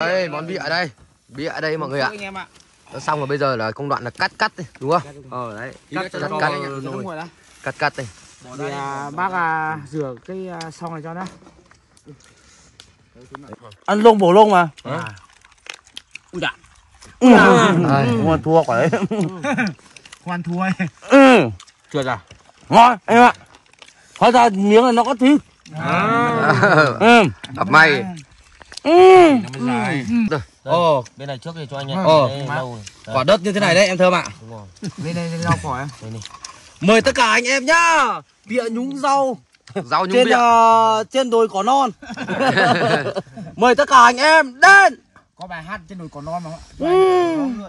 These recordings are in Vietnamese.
đây món bịa đây. Bịa đây mọi người ạ. Anh em ạ. Xong rồi bây giờ là công đoạn là cắt cắt đi đúng không? Ờ đấy. Cắt cắt cắt. nó cắt nồi. Đúng rồi đó. Cắt cắt đi. Thì à, bác à, rửa cái à, xong này cho nó ăn lông bổ lông mà. À. ui dạ. Đây. ngon thua quả đấy. Khoan thua ấy. Ừ. chưa à ngon em ạ. Hóa ra miếng này nó có thịt. Ừ. gặp may Ừ. Ồ, bên này trước thì cho anh em. Ồ. Đây, lâu rồi. quả đất như thế này đấy em thơm ạ Đúng rồi. bên đây rau cỏ em. Mời tất cả anh em nhá. Bịa nhúng rau. Rau nhúng trên bịa. ờ, trên đồi cỏ non. Mời tất cả anh em đến có bài hát trên đồi cỏ non mà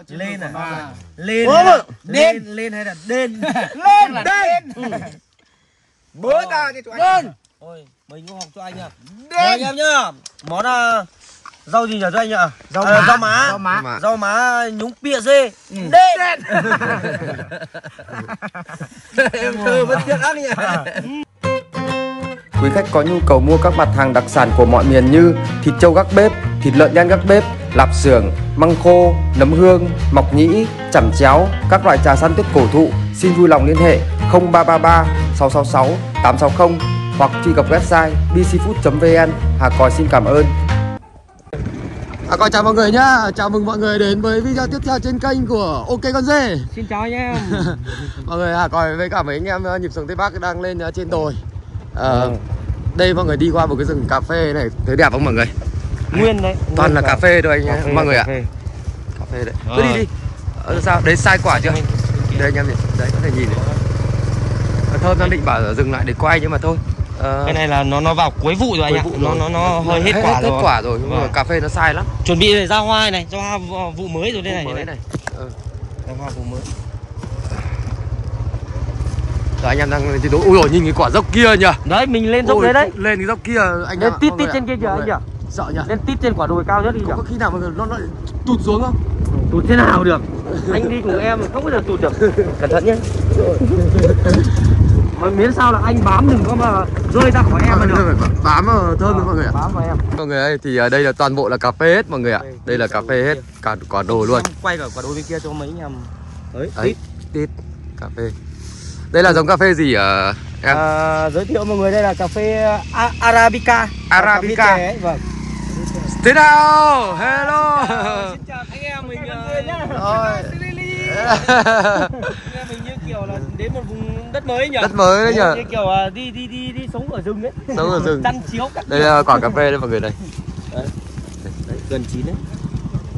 Lên à? à Lên Ủa, hay là lên, lên hay là đên? lên lên bớ ra cho anh. Đến Ôi, mình cũng học cho anh ạ. Mời anh em nhá. Món à, rau gì nhỉ cho anh ạ? rau À, má rau má. rau má Rau má nhúng bịa dê. Ừ. Đên. em thơ vẫn tiếc ác nhỉ. Quý khách có nhu cầu mua các mặt hàng đặc sản của mọi miền như thịt trâu gác bếp, thịt lợn đen gác bếp, lạp xưởng, măng khô, nấm hương, mọc nhĩ, chẩm chéo, các loại trà săn tuyết cổ thụ, xin vui lòng liên hệ 0333 666 860 hoặc truy cập website bcfood.vn. Hà Còi xin cảm ơn. à, coi chào mọi người nhá. Chào mừng mọi người đến với video tiếp theo trên kênh của ok con dê. Xin chào anh em. Mọi người à coi với cả mấy anh em ờ, nhịp sống tây bắc đang lên ờ, trên đồi. Ờ, đây mọi người đi qua một cái rừng cà phê này. Thấy đẹp không mọi người? Nguyên đấy. toàn là cà phê thôi anh Cà phê, mọi người cà ạ. phê. cà phê đấy. Cứ đi đi. Ờ, sao? Đấy sai quả chưa? Đây anh em nhìn đấy có thể nhìn này. Thơm đang định bảo dừng lại để quay nhưng mà thôi Ờ, Cái này là nó nó vào cuối vụ rồi anh ạ. Nó rồi. nó nó hơi hết hết, quả hết rồi. quả rồi nhưng mà Vâng. cà phê nó sai lắm Chuẩn bị để ra hoa này, ra hoa vụ- mới rồi đây này. mới này. ừ. Ra hoa vụ mới. Rồi anh em đang trên đồi ui rồi nhìn cái quả dốc kia nhỉ Đấy, mình lên dốc Ui, đấy đấy. lên cái dốc kia anh Lên tít tít trên kia kìa anh nhỉ? sợ nhỉ Lên tít trên quả đồi cao nhất đi có, khi nào người nó lại tụt xuống không Tụt thế nào được? Anh đi cùng em không bao giờ tụt được. Cẩn thận nhé. Mà miễn sao là anh bám đừng có mà rơi ra khỏi em mà được. bám thơm thôi mọi người ạ Bám vào em. mọi người ơi thì ở đây là toàn bộ là cà phê hết mọi người ạ đây là cà phê hết cả quả đồ luôn Quay cả quả đồi bên kia cho mấy anh em. Đấy, ấy tít cà phê đây là giống cà phê gì ở em À, giới thiệu mọi người đây là cà phê Arabica. Arabica. Ấy, vâng. thế nào hello Xin chào anh em mình rồi mình như kiểu là đến một vùng đất mới nhỉ? đất mới đấy Như nhỉ kiểu à, đi đi đi đi sống ở rừng ấy. Sống ở rừng. Chăn chiếu các đây là quả cà phê đây mọi người đây Đấy, gần chín đấy.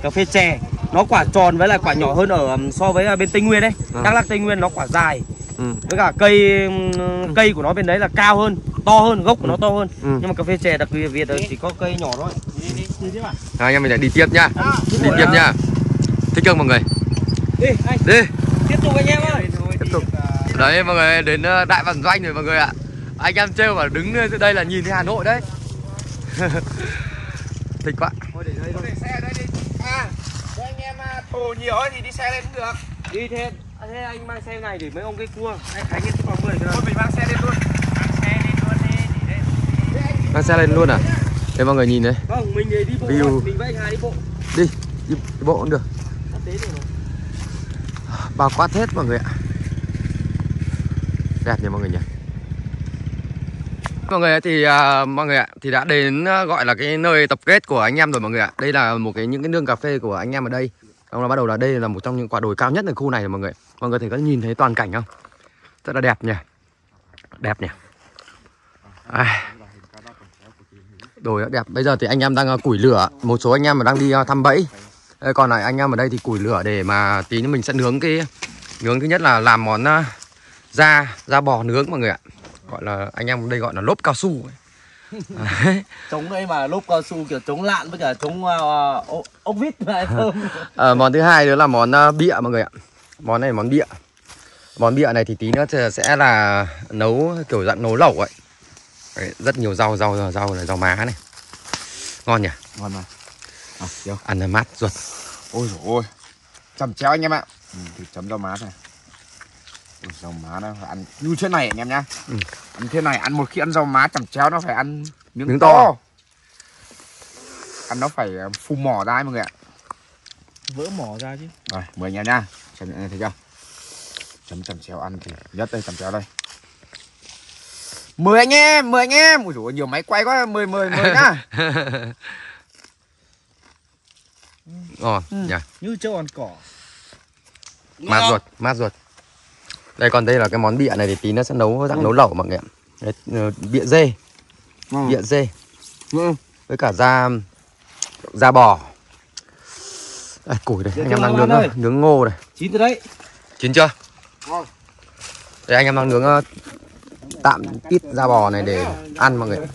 Cà phê chè nó quả tròn với lại quả nhỏ hơn ở so với uh, bên Tây Nguyên đấy. À. Đắk Lắk Tây Nguyên nó quả dài. ừ. Với cả cây cây của nó bên đấy là cao hơn, to hơn, gốc của nó to hơn. Ừ. Nhưng mà cà phê chè đặc biệt Việt đấy chỉ có cây nhỏ thôi. Rồi, anh em mình lại đi tiếp nhá đi tiếp nhá thích không mọi người Đi, anh đi tiếp tục anh em ơi. tiếp tục đấy mọi người đến ờ, đại bản doanh rồi mọi người ạ anh em trêu bảo đứng ở đây là nhìn thấy hà nội đấy thích quá để xe ở đây đi à cho anh em à, thù nhiều ấy thì đi xe lên cũng được Đi thêm. À, Thế anh mang xe này để mấy ông cây cua. Anh Khánh yên còn 10 cái thôi mình mang xe lên luôn mang xe lên luôn đi để đây mang xe lên luôn à đây mọi người nhìn đấy Không, mình để đi bộ. View. thôi. Mình với anh Hà đi bộ. đi đi, đi bộ cũng được Sắp đến rồi mà. bao quát hết mọi người ạ đẹp nha mọi người nhỉ mọi người thì uh, mọi người ạ thì đã đến uh, gọi là cái nơi tập kết của anh em rồi mọi người ạ. Đây là một cái những cái nương cà phê của anh em ở đây. Ông là bắt đầu là đây là một trong những quả đồi cao nhất ở khu này rồi mọi người mọi người thấy có nhìn thấy toàn cảnh không? Rất là đẹp nhỉ? Đẹp nhỉ? À. đồi đã đẹp. Bây giờ thì anh em đang à, củi lửa. Một số anh em mà đang đi thăm bẫy. Còn lại anh em ở đây thì củi lửa để mà tí nữa mình sẽ nướng cái nướng thứ nhất là làm món uh, da da bò nướng mọi người ạ. Gọi là anh em đây gọi là lốp cao su chống đây mà lốp cao su kiểu chống lạn với cả chống uh, ốc, vít này thơm Ờ, món thứ hai nữa là món uh, bịa mọi người ạ. Món này là món bịa. Món bịa này thì tí nữa sẽ là nấu kiểu dạng nấu lẩu ấy. Đấy, rất nhiều rau rau rau là rau má này. Ngon nhỉ? Ngon mà. À, ăn là mát ruột. Ôi dồi ôi. Chầm chéo anh em ạ. Ừ, thịt chấm rau má này rau má nó phải ăn. Như thế này anh em nhá. Ừ. ăn thế này ăn một khi ăn rau má chầm chéo nó phải ăn miếng, Miếng to. to. ăn nó phải ờ, phù mỏ ra ấy mọi người ạ. Vỡ mỏ ra chứ. Rồi mời anh em nha chấm này thấy chưa? Chấm chấm chéo ăn thì nhất đây chấm chéo đây. Mời anh em mời anh em. Ui dồi nhiều máy quay quá. Mời mời mời nhá. Ngon nhỉ. Như châu ăn cỏ. Mát ruột mát ruột đây còn đây là cái món bịa này thì tí nó sẽ nấu dạng nấu lẩu mọi người ạ bịa dê. Bịa dê. Với cả da da bò. À, củi đây Dạ, anh em đang nướng ờ, nướng ngô này chín rồi đấy. Chín chưa? Ngon. đây anh em đang nướng ờ, tạm tít da bò này để ăn mọi người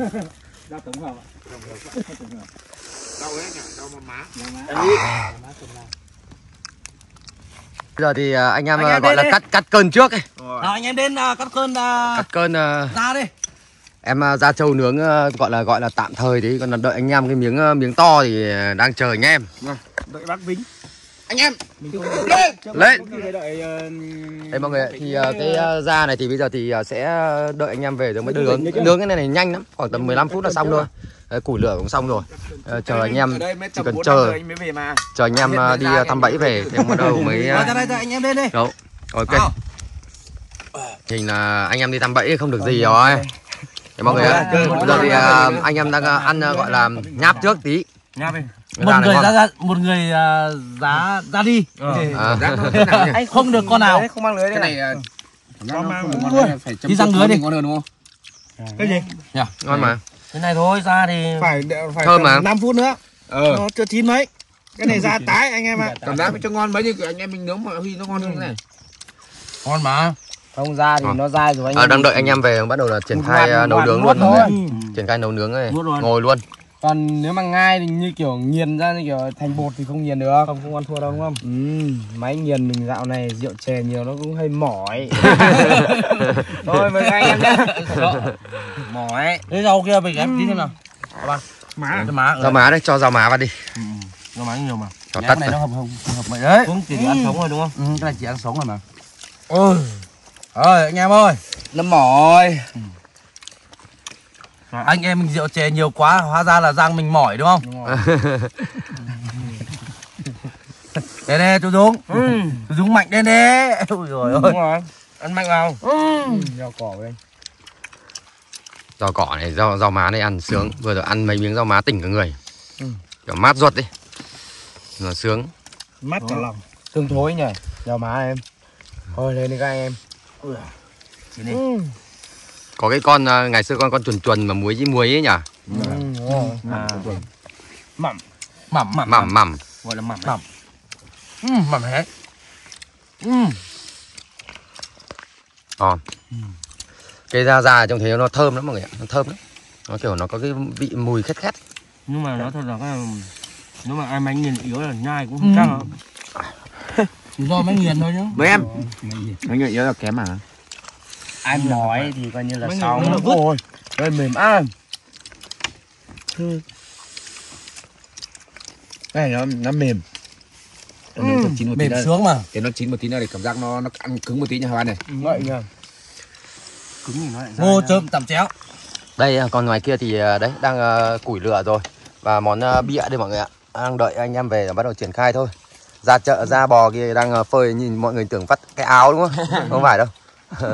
bây giờ thì ờ, anh em Anh ờ, em gọi là đây. cắt cắt cơn trước ấy. Nào anh em đến à, cắt cơn à, cắt cơn ờ, ra đi. em ờ, ra trâu nướng ờ, gọi là gọi là tạm thời đấy còn là đợi anh em cái miếng ờ, miếng to thì đang chờ anh em. Đợi bác vĩnh. Anh em lên! ờ, đây mọi người ạ, thì ờ, cái ờ, da này thì bây giờ thì ờ, sẽ đợi anh em về rồi mới nướng. nướng cái này này nhanh lắm khoảng tầm 15 phút là xong thôi củi lửa cũng xong rồi. Ờ, chờ anh em chỉ cần chờ. năm giờ anh mới về mà. chờ anh em ờ, đi ờ, thăm bẫy về thì bắt đầu mới Rồi, ra đây ra anh em đến đi. Đâu? Ok. Hình là anh em đi thăm bẫy không được gì rồi. Thế mọi người ạ. Bây giờ thì à, anh em đang à, ăn à, gọi là nháp trước tí. nha đi. Một người ra, ra một người à, giá ra đi. À, nào nhỉ? anh không được con nào. Không mang lưới cái đây này này. ờ, nó không đấy, phải chấm Đi răng lưới thì đi. ngon hơn đúng không? Cái gì? Ngon mà. Thế này thôi ra thì phải phải Thơm mà. 5 phút nữa ờ nó chưa chín mấy cái này ra tái anh em ạ cảm giác cho ngon mấy như anh em mình nướng mà huy nó ngon hơn cái này ngon mà không ra thì Ngon. nó dai rồi anh À, em đang đợi anh em về bắt đầu là triển khai à, nấu nướng luôn người. Triển khai nấu nướng này. Luôn. Ngồi luôn. Còn nếu mà ngai thì như kiểu nghiền ra như kiểu thành bột thì không nghiền được. Không không ăn thua đâu đúng không? Ừ, máy nghiền mình dạo này rượu chè nhiều nó cũng hơi mỏi. Thôi mời anh em nhé mỏi. Cái rau kia mình ép tí xem nào. Má. Cái má. Rau má đấy, cho rau má vào đi. rau má nhiều mà. Cho Cái tất. này nó hợp hợp hợp vậy đấy. Cũng chỉ ăn sống thôi đúng không? Ừ, cái này chỉ ăn sống rồi mà. Ôi. Rồi anh em ơi. Nó mỏi anh em mình rượu chè nhiều quá hóa ra là răng mình mỏi đúng không? Đây đây chú Dũng. Chú Dũng mạnh lên đấy ôi rồi ơi. rồi. Ăn mạnh vào. Rau cỏ đây Rau cỏ này, rau rau má này ăn sướng. Vừa rồi ăn mấy miếng rau má tỉnh cả người. Kiểu mát ruột đi. Nó sướng. mắt cả lòng. Tương thối nhỉ rau má em. Thôi lên đi các anh em. Chỉ đi. Có cái con à, ngày xưa con con chuồn chuồn mà muối với muối ấy nhỉ? ừ, à, mỏng mỏng mỏng Mầm. Mầm. gọi là mỏng mỏng ừ, mỏng hết ừ. Ngon. Cái da da trông thấy nó thơm lắm mọi người ạ, nó thơm lắm. Nó kiểu nó có cái vị mùi khét khét. nhưng mà nó thật là cái nếu mà ai bánh nghiền yếu là nhai cũng không chắc đâu chỉ do bánh nghiền thôi chứ. Mấy em? Anh nghĩ là kém mà ai mỏi thì coi như là Mấy xong. ôi đây mềm ăn. Cái này nó nó mềm. Nó thật chín một tí mềm nữa. sướng mà. Thì nó chín một tí nữa để cảm giác nó nó ăn cứng một tí nha các bạn này. Vậy nhỉ cứng thì nó lại ngô chôm tằm chéo. Đây còn ngoài kia thì à, đấy đang à, củi lửa rồi. Và món à, bịa đây mọi người ạ. Đang đợi anh em về bắt đầu triển khai thôi. Ra chợ ra bò kia đang phơi nhìn mọi người tưởng vắt cái áo đúng không? không phải đâu.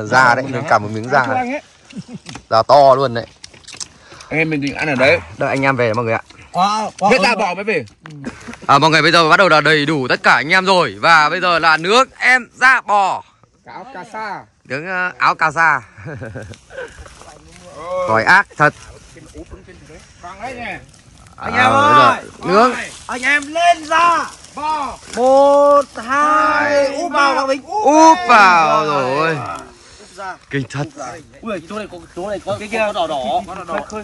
Da đấy, cả một miếng da. Da to luôn đấy. anh em mình định ăn ở đấy Đợi anh em về mọi người ạ. quá quá hết ta bỏ mới về À, mọi người bây giờ bắt đầu là đầy đủ tất cả anh em rồi và bây giờ là nướng em da bò. cáo cà sa Nướng à, áo cà sa. Gói ác thật. đấy nhỉ Anh em ơi. Nướng. anh em lên ra bò một hai úp vào các bính Úp vào. rồi. Kinh thật. ui chỗ này có chỗ này có cái kia. đỏ đỏ.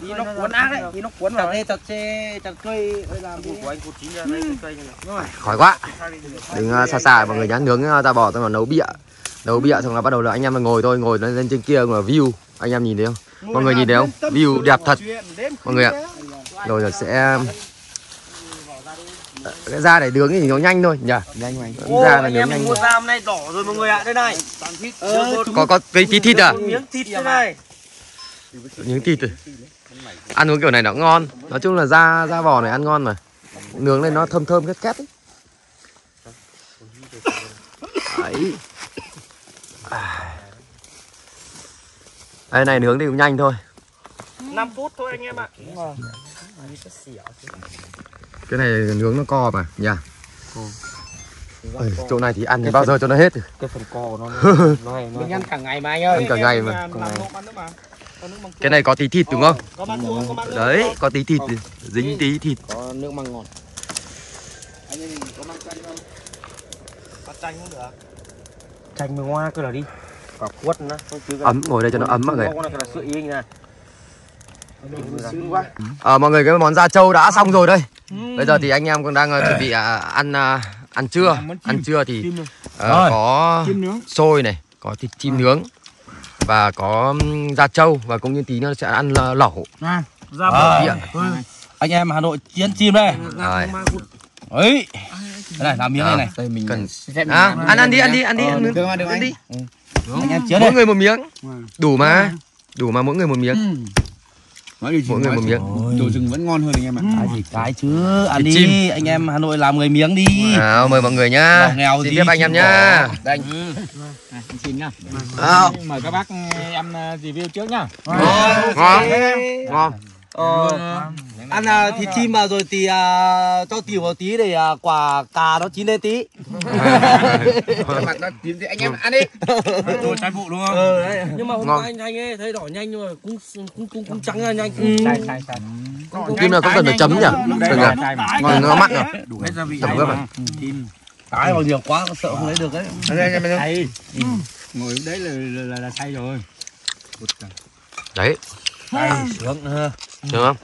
Thì nó cuốn ác đấy. Thì nó cuốn vào đây. Chặt xe chặt cây làm gì? Của anh cột chín ra đây cây này. Khỏi quá. Đừng uh, xa xa mọi người nhá nướng uh, da bò xong rồi nấu bịa. Nấu bịa xong là bắt đầu là anh em ngồi thôi ngồi lên, lên trên kia mà view. Anh em nhìn thấy không? Mọi người nhìn thấy không? view đẹp thật. mọi người ạ. rồi là sẽ cái da này nướng thì nó nhanh thôi. Nhỉ nhanh mà da là nướng nhanh mua ra hôm nay đỏ rồi mọi người ạ. Đây này. Ờ, có có cái tí thịt à? Miếng thịt đây này. Miếng thịt à. ăn uống kiểu này nó ngon. Nói chung là da da bò này ăn ngon mà. Nướng lên nó thơm thơm kết kết ấy. Đấy. À. Đây này nướng thì cũng nhanh thôi. 5 phút thôi anh em ạ Cái này nướng nó co mà nha Ôi, Chỗ này thì ăn thì bao giờ cho nó hết cái phần co của nó nó hay nó Mình ăn cả ngày mà anh ơi. Ăn cả ngày mà. Nữa mà. Măng. Cái này có tí thịt đúng không? Có măng chua, có măng nữa. Đấy, có tí thịt Dính tí thịt Có nước măng ngọt. anh em có mang chanh không có chanh cũng được chanh mới hoa cơ là đi quả quất nó không cái- Ấm, ngồi đây cho nó ấm mọi người sữa ý anh nè Xương quá. Ờ, mọi người cái món da trâu đã xong rồi đây. Bây giờ thì anh em cũng đang ờ, chuẩn bị à, ăn à, ăn trưa. Ăn trưa thì ờ, có xôi này, có thịt chim nướng và có da trâu và cũng như tí nữa sẽ ăn ờ, lẩu. À, ra Đấy ạ. anh em Hà Nội chiến chim đây. Rồi. ấy. Đây này làm miếng này này. Đây mình cần à, ăn ăn đi ăn đi ăn đi ăn, đi. anh. em chiến Mỗi người một miếng. Đủ mà. Đủ mà mỗi người một miếng. Nói điều gì Mỗi người một miếng. Đồ rừng vẫn ngon hơn anh em ạ. cái gì cái chứ ăn Thịt đi chim. anh em Hà Nội làm người miếng đi Nào mời mọi người nhá. Bảo nghèo Xin gì phép anh em nhá. Đây Xin nhá. Nào. Mời các bác em review trước nhá. Ngon. Ngon. Ờ, ăn à, thịt chim vào rồi thì à, cho tiểu vào tí để à, quả cà nó chín lên tí mặt nó tím thì anh em ăn đi. Rồi trái vụ đúng không? đấy. nhưng mà hôm nay anh anh ấy thấy đỏ nhanh nhưng mà cũng cũng cũng, cũng trắng ra nhanh cũng Sai sai sai. Kim là có cần phải chấm nhỉ? Mà. Ngon nó mặn rồi. Đủ hết gia vị. Chấm gấp à? cái vào nhiều quá sợ không lấy được đấy em Say. Ngồi đấy là là, là, là say rồi. Đấy, sướng ha được không?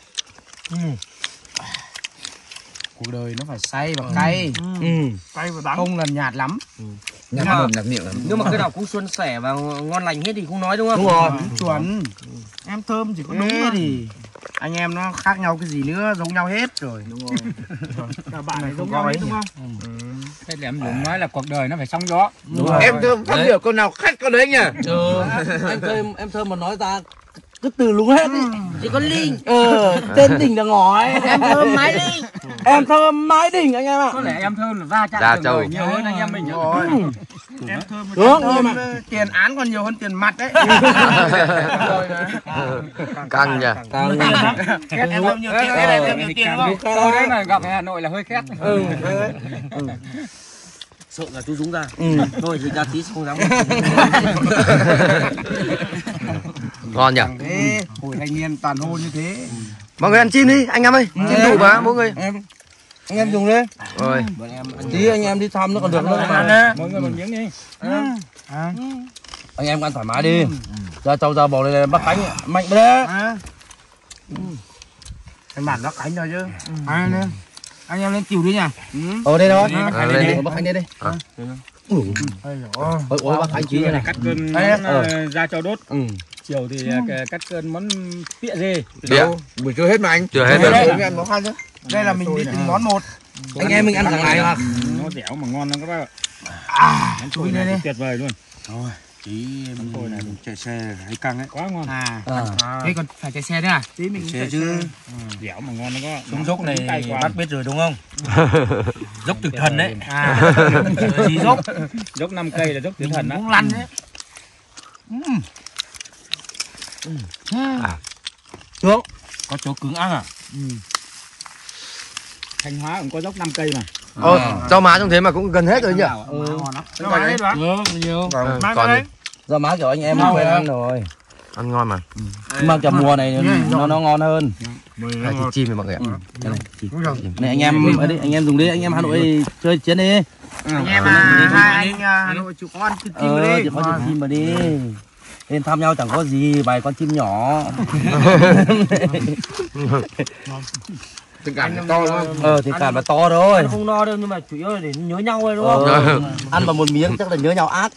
Cuộc đời nó phải say và cay. ừ. Cay và đắng. Không là nhạt lắm. Nhạt mồm nhạt miệng lắm. nhưng mà cái nào cũng xuân sẻ và ngon lành hết thì không nói đúng không đúng rồi Chuẩn. Em thơm chỉ có đúng thôi thì anh em nó khác nhau cái gì nữa giống nhau hết rồi đúng rồi cả bạn này giống nhau hết đúng không thế để em Dũng nói là cuộc đời nó phải sóng gió đúng rồi Em thơm phát biểu câu nào khác câu đấy anh nhỉ? ừ. em thơm em thơm mà nói ra cứ từ luôn hết ý. chỉ có linh. Ờ tên đỉnh là ngói. Em thơm mái đỉnh em thơm mái đỉnh anh em ạ. Có lẽ em thơm là va chạm trâu. người nhiều hơn anh em mình rồi. Em thơm Đúng em ạ tiền án còn nhiều hơn tiền mặt đấy. Căng nhỉ? Càng khét em thơm nhiều tiền cái này thêm nhiều tiền không? Câu đấy mà gặp ở Hà Nội là hơi khét ừ. sợ là chú dũng ra. Thôi thì ra tí không dám Ngon nhỉ? thế hồi thanh niên toàn hô như thế. Mọi người ăn chim đi, anh em ơi. Chim đủ mà mỗi người. em. Anh em dùng đi. Rồi. tí anh em đi thăm nó còn được nữa. Mọi người một miếng đi. Anh em ăn thoải mái đi. Ra trâu ra bò lên bắt cánh. Mạnh đấy. Cái mặt nó cánh rồi chứ. Anh em anh em lên chịu đi nhá ở đây thôi À, lên đi. bắt cánh đây đi. À. ôi ôi bắt cánh chí này cắt cơn ờ. ờ, da trâu đốt. Ừ. chiều thì ờ, cắt cơn món tịa dê Địa. Buổi trưa hết mà anh. Chưa hết rồi. anh em nấu ăn chứ. đây là mình đi từng món một. Anh em mình ăn cả ngày mà. nó dẻo mà ngon lắm các bác ạ. À món tồi này tuyệt vời luôn. Chí món tồi này chạy xe hay căng ấy. Quá ngon. À à. thế còn phải chạy xe nữa à? Tí mình xe chứ. dẻo mà ngon lắm các bạn xuống dốc này bác biết rồi đúng không? Dốc tử thần đấy. À. Gì dốc. Dốc 5 cây là dốc tử thần đó cũng lăn đấy xuống có chỗ cứng ăn à? Thanh hóa cũng có dốc 5 cây mà. Ờ, cho má trong thế mà cũng gần hết rồi nhỉ? ừ. Cho má hết rồi. nhiều. Ờ, Má còn đấy. do má kiểu anh em Ngon quen rồi. ăn rồi. Ăn ngon mà. nhưng mà kiểu mùa này nó nó ngon hơn. Hai thịt chim này mọi người ạ. Đây này, thịt. này anh em đây anh em dùng đi anh em hà nội đi chơi chiến đi. Anh em à hai anh à, Hà Nội chịu con chim chim ờ đi chỉ có chim chim mà đi lên thăm nhau chẳng có gì vài con chim nhỏ. Tình cảm nó to đúng không? ờ thì cả mà to thôi. Không no đâu nhưng mà chủ yếu là để nhớ nhau thôi đúng không? Ăn vào một miếng chắc là nhớ nhau ác.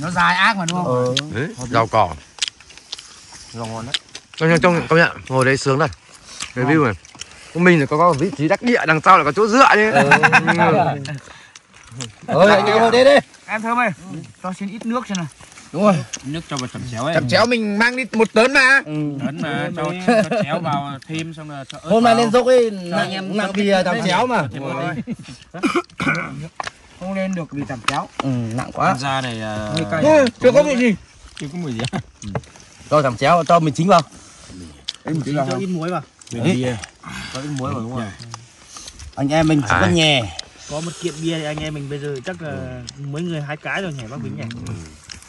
Nó dài ác mà đúng không? Ờ. Đấy, rau cỏ. ngon đấy. Công nhận, công, công nhận, ngồi đấy sướng thật. Review này. Của mình là có, có vị trí đắc địa, đằng sau là có chỗ dựa chứ. ơi anh em ngồi đây đi. Em thơm ơi. Cho xin ít nước xem nào đúng rồi. Nước cho vào chẩm chéo ấy. Chẩm chéo mình mang đi một tấn mà. Ừ. lớn mà cho cho chéo vào thêm xong là cho hôm nay lên dốc ấy anh em biết thằng lên. chéo mà. Không lên được vì chẩm chéo ừ, nặng quá. Ăn ra này à, chưa có vị gì. Chưa có mùi gì á cho thằng chéo cho mình chính vào. Cho ít muối vào. Có ít muối vào đúng không anh em mình chỉ có À. nhè. Có một kiện bia thì anh em mình bây giờ chắc là mấy người hai cái rồi nhỉ bác Vĩnh nhỉ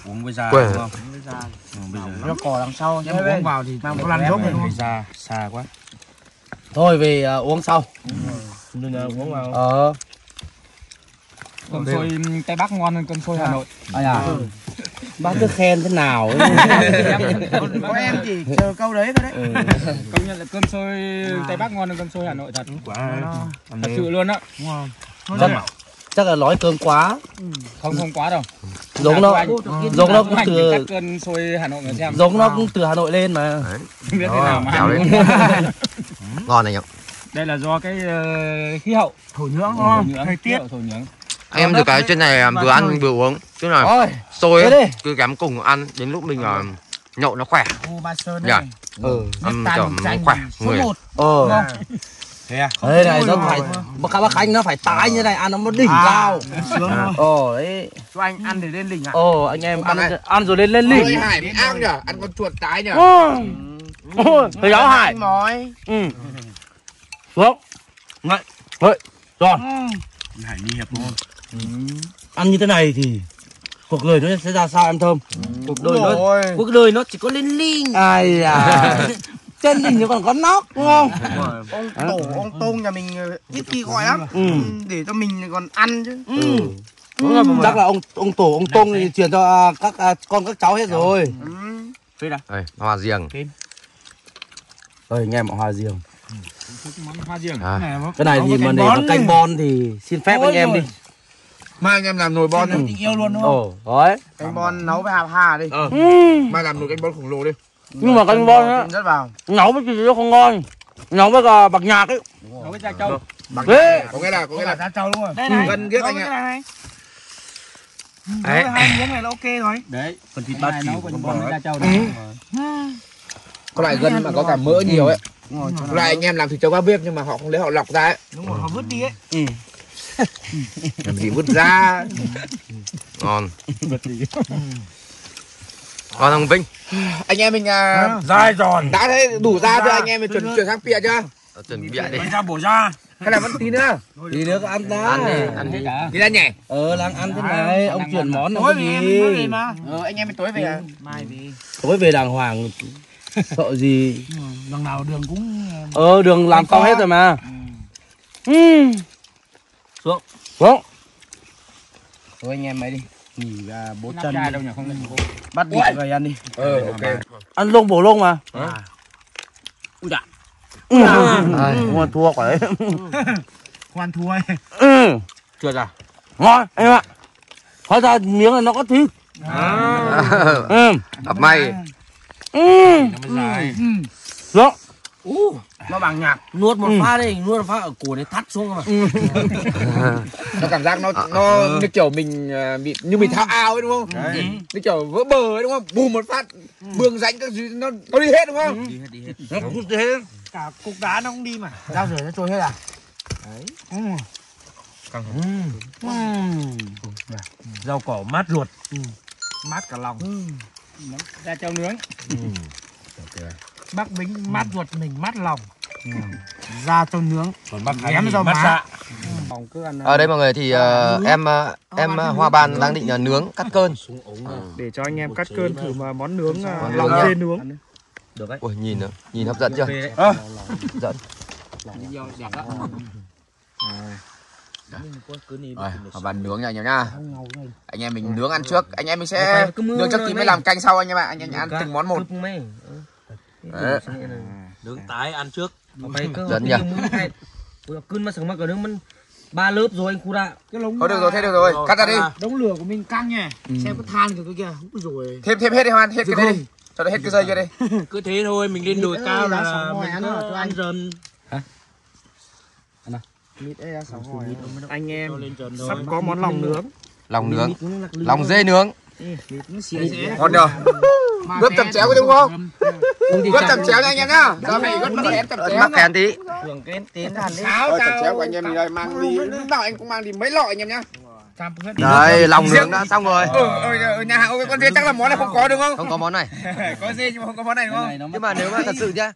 uống với da Quên. đúng không? Bây giờ ừ, bây giờ nó cỏ đằng sau em uống vào thì mang có lăn đúng với không? da xa quá. Thôi về à, uống sau. Đừng uống vào. Ờ. Cơm xôi tây bắc ngon hơn cơm xôi hà nội. Ai à bác cứ khen thế nào ấy. có em chỉ chờ câu đấy thôi đấy. Ừ. công nhận là cơm xôi tây bắc ngon hơn cơm xôi hà nội thật. Nó thật sự luôn á. Đúng không chắc là nói cơm quá. Không không quá đâu. Giống nó giống nó cũng từ xôi hà nội mà xem. giống nó cũng từ hà nội lên mà. Biết thế nào mà ăn. ngon này nhỉ? Đây là do cái ờ, khí hậu. Thổ nhưỡng đúng thổ không nhưỡng thời tiết. thổ nhưỡng. Em được cái trên này vừa ăn vừa uống. Chứ là xôi cứ kém cùng ăn đến lúc mình ờ, nhậu nó khỏe. Ô Ba Sơn này. Ừ ăn tàn nó khỏe. người ờ thế à? Đây này nó Ôi phải rồi. bác bác khánh nó phải tái như này ăn nó mới đỉnh À, cao. thôi. ồ đấy. Cho anh ăn để lên đỉnh ạ. Ồ anh em ăn ăn rồi lên lên Ôi, đỉnh hải bị ác nhở? Ăn con chuột tái nhở? Ôi. Thầy giáo hải. Anh mỏi. Ừ. Xuống. Ngay thôi rồi hải ly hiệp đúng không ăn như thế này thì cuộc đời nó sẽ ra sao em thơm? Cuộc đời nó rồi. cuộc đời nó chỉ có lên linh. Ai à trên đỉnh nó còn có nóc đúng không? Ông tổ ông tôn nhà mình ờ, ít khi gọi lắm. Ừ. Để cho mình còn ăn chứ. Ừ. Đúng rồi chắc là ông ông tổ ông tôn thì truyền cho à, các à, con các cháu hết rồi. Ừ. đây hoa riêng. Ơi anh em họ hòa riêng món hoa riêng. À, cái này thì mà để mà canh bon thì xin phép anh em đi. Mai anh em làm nồi bon Ừ. tình yêu luôn đúng không ồ đấy. Canh bon nấu với hạt hà đi. Mai làm nồi canh bon khổng lồ đi nhưng mà canh bon á rất vào. nấu với gì nó không ngon. Nấu với bạc nhạc ấy. Nấu với da trâu. Thế. có nghĩa là có nghĩa là ra trâu đúng không? Đây này. Gần ghét anh ạ. Đấy. hai miếng này là ok rồi đấy phần thịt ba chỉ con bon với da trâu đấy có loại gân mà có cả mỡ nhiều ấy. Rồi loại anh em làm thịt trâu ba biếc nhưng mà họ không lấy họ lọc ra ấy. Đúng rồi họ vứt đi ấy. Làm gì vứt ra. Ngon ngon thằng Vinh? Anh em mình à, dai giòn. đã thấy đủ ra chưa anh em mình? Chuẩn chuyển sang pịa chưa? Ờ, chuẩn bị đi. Ra bổ ra. Hay là vẫn tí nữa? Tí nữa có ăn đã ăn đi ăn đi. Cả tí ra nhỉ? Ờ đang ăn thế này. ông chuyển món là tối cái về em mình mới về gì mà. Ờ, anh em mình tối về à? Mai về. Tối về đàng hoàng. Sợ gì? Lần nào đường cũng ờ đường làm xong hết rồi mà. Ừ. Xuống. Xuống. Thôi anh em mấy đi nghỉ à, bố chân đâu nhỉ? Không bắt đi rồi ăn đi. Ờ ok. ăn lông bổ lông mà. Ừ. Ai. ngon thua quả đấy. Khoan thua ấy. Ừ. Chưa ra. Ngon em ạ. Hóa ra miếng này nó có thịt. Ừ. Đập may. Ừ. Nó mới dài xuống nó bằng nhạc. nuốt một phát đi nuốt một phát ở cổ này thắt xuống mà. Nó cảm giác nó nó như kiểu mình à, bị như mình thao ao ấy đúng không? Như kiểu vỡ bờ ấy đúng không? Bùm một phát bường rãnh các thứ nó nó đi hết đúng không? Nó cũng thế cả cục đá nó cũng đi mà. Rau rửa nó trôi hết à? Rau cỏ mát ruột. Mát cả lòng. Da trâu nướng bác bính mát ruột mình mát lòng. Da trâu nướng. Còn bác Ghém rau má. ăn ở đây mọi người thì ờ, em ờ, em hoa ban đang định là nướng cắt cơn. Để cho anh em cắt cơn thử mà món nướng à, Món lòng dê nướng. Được đấy. Ui nhìn nữa nhìn hấp dẫn chưa? dẫn. Rồi hoa ban nướng nha anh em nhá anh em mình nướng ăn trước. Anh em mình sẽ nướng trước tí mới làm canh sau anh em ạ. Anh em ăn từng món một Đấy. nướng tái ăn trước. Dẫn nhỉ? cưng mà sừng mà cái nướng mình ba lớp rồi anh khu đã cái lống thôi được rồi thế được rồi cắt ra đi. đống lửa của mình căng nha xem có than cái kia Úi rồi. Thêm thêm hết đi hoan hết cái đây đi. Cho nó hết cái dây kia đây cứ thế thôi mình lên đồi cao là mình ăn cứ hả, ăn anh? dần. Mít ấy sáu hồi anh em. sắp có món lòng nướng. Lòng nướng. Lòng dê nướng. Ngon nhờ gớt chầm chéo đúng không? gớt chầm chéo nha anh em nhá. Gia vị gớt mắc kén chầm chéo mắc kén tí. Đường cái tiến hành đi. Ôi, chầm chéo của anh em mình đây mang đi lúc nào anh cũng mang đi mấy lọ anh em nhá. Đấy lòng nướng đã xong rồi. Ừ, ừ, ừ, nhà hàng con dê chắc là món này không có đúng không? Không có món này. Có dê nhưng mà không có món này đúng không? Nhưng mà nếu mà thật sự nhá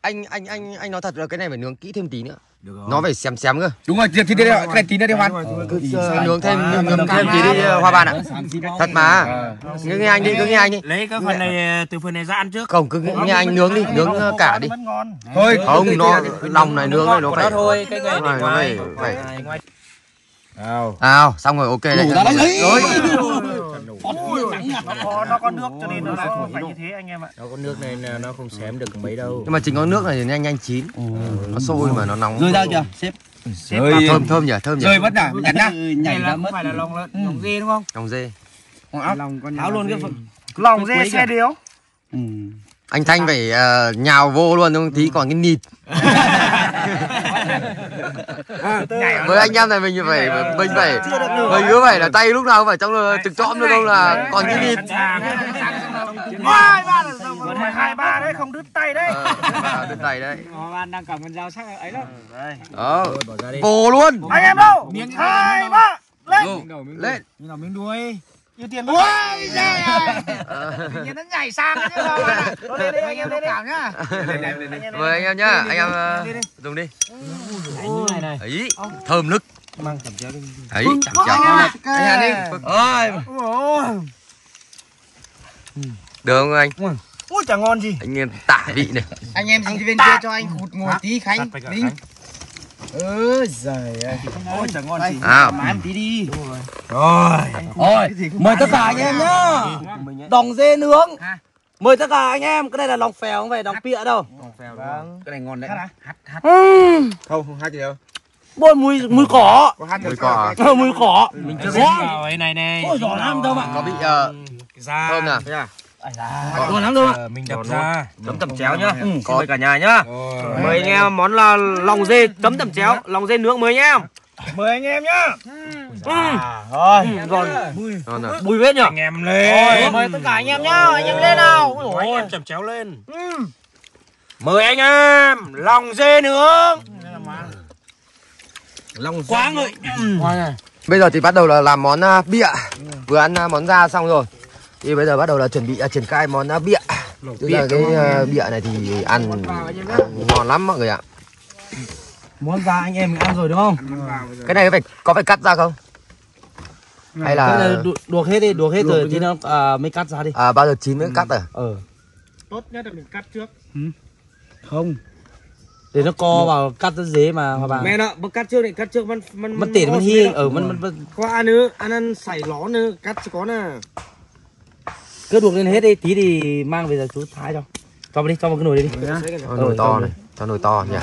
anh anh anh anh nói thật là cái này phải nướng kỹ thêm tí nữa. Nó phải xém xém cơ. Đúng rồi thì thì đây cái này tí nữa đi hoàn nướng thêm nướng thêm tí đi hoa ban ạ. Thật mà. Cứ nghe anh đi cứ nghe anh đi. Lấy cái phần này từ phần này ra ăn trước. Không cứ nghe anh nướng đi nướng cả đi. Thôi. Không nó lòng này nướng này nó phải thôi, cái người nó phải phải ngoài nào. À xong rồi ok này rồi nó có nó có nước cho nên nó phải như thế anh em ạ. Nó có nước này là nó không xém được mấy đâu. nhưng mà chính có nước này thì nhanh nhanh chín. Nó sôi mà nó nóng Rơi ra kìa, sếp. À, thơm thơm. nhỉ thơm nhỉ. Rơi mất à nhặt nhá. Nhảy ra không mất. phải là lòng lợn lòng dê đúng không? Lòng dê. Lòng con Tháo luôn cái phần. lòng dê. xe điếu. Ừ. anh thanh phải ờ, nhào vô luôn không? Tí còn cái nịt với anh em này mình phải mình phải mình cứ phải là tay lúc nào cũng phải trong là trực trõm luôn không là còn cái nịt hai ba là đấy không đứt tay đấy. Ờ đứt tay đấy. Ban đang cầm con dao sắc ấy đó. đó vô luôn. Anh em đâu? Hai ba lên. Lên. Nhưng mà miếng đuôi. Ưu tiên ui giời tự nhiên nó nhảy sang chứ đâu đây anh em đây đây nhá. mời anh em nhá. Anh em ờ, dùng đi. Này này. ấy thơm nức Mang cầm chéo đi. ấy chẳng chọc anh Hà đi. Ơi được không anh? Ui. Chả ngon gì. Anh em tả vị này. Anh em sang bên kia cho anh hụt ngồi tí khánh đinh ơ giời ơi. Ôi chả ngon gì. à. Má em tí đi. rồi. Rồi, mời tất cả anh em nhá. Đòng dê nướng. Mời tất cả anh em, cái này là lòng phèo không phải lòng pịa đâu. cái này ngon đấy. Ừm, không không hát gì đâu. Bôi mùi mùi cỏ. có hát Mùi cỏ. À? Ờ, mùi cỏ. mình chưa biết vào cái này này Ôi giỏi lắm đâu mà. có bị ờ, ra thơm nào Giỏi lắm đâu mà. mình đập ra. chấm tẩm chéo nhá. Ừ. có cả nhà nhá. Mời anh em món là lòng dê chấm tẩm chéo lòng dê nướng mời anh em. Mời anh em nhá. Rồi rồi ngon. Rồi bùi vết nhở? Anh em lên. Mời tất cả anh em nhá. Anh em lên nào. Ôi, anh em chéo lên. Mời anh em lòng dê nướng. Long Quá ngợi. bây giờ thì bắt đầu là làm món à, bịa vừa ăn à, món da xong rồi thì bây giờ bắt đầu là chuẩn bị à, triển khai món à, bịa tức là cái à, bịa này thì ăn, ăn ngon lắm mọi người ạ Món da anh em mình ăn rồi đúng không? cái này có phải có phải cắt ra không hay Cái là này đu- luộc hết đi, luộc hết rồi thì nó à, mới cắt ra đi. à, bao giờ chín mới cắt à Ờ. tốt nhất là mình cắt trước Không. Để nó co vào cắt cái dế mà hoa bà. mẹ nọ bữa cắt trước này cắt trướcมันมัน มันติดมันเฮียเออมันมันมัน qua nữa anh ăn sảy ló nữa cắt chỉ có nè cứ luộc lên hết đi tí thì mang về giờ chú thái cho. Cho vào đi cho vào cái nồi đấy đi Cho nồi to này cho nồi to nhỉ.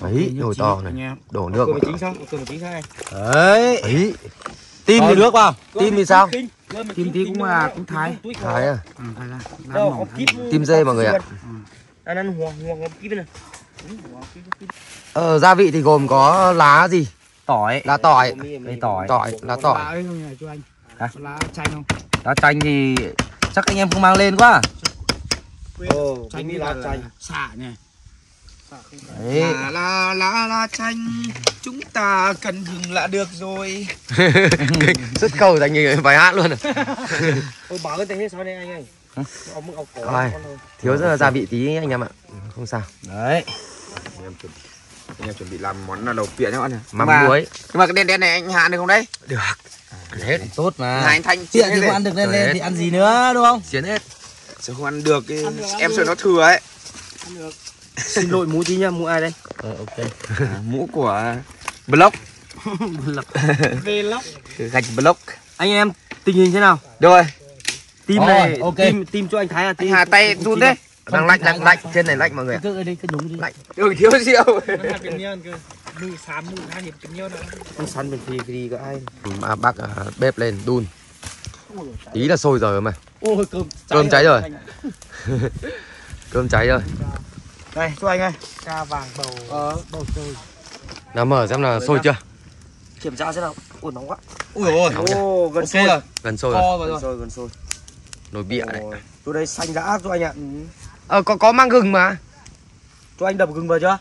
Ấy nồi to này. đổ nước vào. chính xong cơm chính xong đấy ấy. Tim thì nước vào. Tim thì sao? Kim tí cũng là cũng thái. thái à? Ừ, tim dê mọi người ạ. Ờ, gia vị thì gồm có lá gì? Tỏi. Lá tỏi. Đây tỏi. Tỏi lá Lá tỏi? Lá chanh không? Lá chanh thì chắc anh em không mang lên quá. Ồ Chanh chanh là là chanh. xả nhỉ. đấy. Là là là là chanh. Chúng ta cần gừng là được rồi. Xuất khẩu thành bài hát luôn à. ôi bảo cái tên hết sao đây anh ơi? Ông cổ Thôi. thiếu rất là gia vị tí anh em ạ. Không sao. Đấy. Anh em chuẩn bị làm món là đầu tiện nhá bạn nhỉ mắm muối. Nhưng mà cái đen đen này anh hạ được không đấy ăn hết. Tốt mà. Hà anh thanh tiện chia thì không ăn được lên lên thì ăn gì nữa đúng không? Xiến hết. Sao không ăn được cái em sợ nó thừa ấy. Xin lỗi mũ tí nha mũ ai đây? Ờ ok. À, mũ của block. Vlog. Gạch block. Anh em tình hình thế nào? Rồi. Tim này ok. tim tim cho anh thái à anh tim hà tay run đấy đang lạnh đang lạnh. trên này lạnh mọi người ạ. Cứ đi cứ nhúng đi. Lạnh. đường thiếu rượu nóเป็นเนื้อคือมือสามมือห้าหยิบเป็นเนื้อนะ anh sắn bên phi đi có ai à, bác à, bếp lên đun tí là sôi rồi mà ôi cơm cơm cháy rồi cơm cháy rồi đây cho anh ơi ca vàng bầu ờ bầu trời nào mở xem là sôi chưa kiểm tra xem nào ui nóng quá ui ôi nóng nhỉ Ô, gần ok sôi rồi gần sôi rồi co vào Gần rồi sôi, gần sôi. nồi bịa đấy Ôi, Chỗ đây xanh đã cho anh ạ. ờ có có mang gừng mà Cho anh đập gừng vào chưa?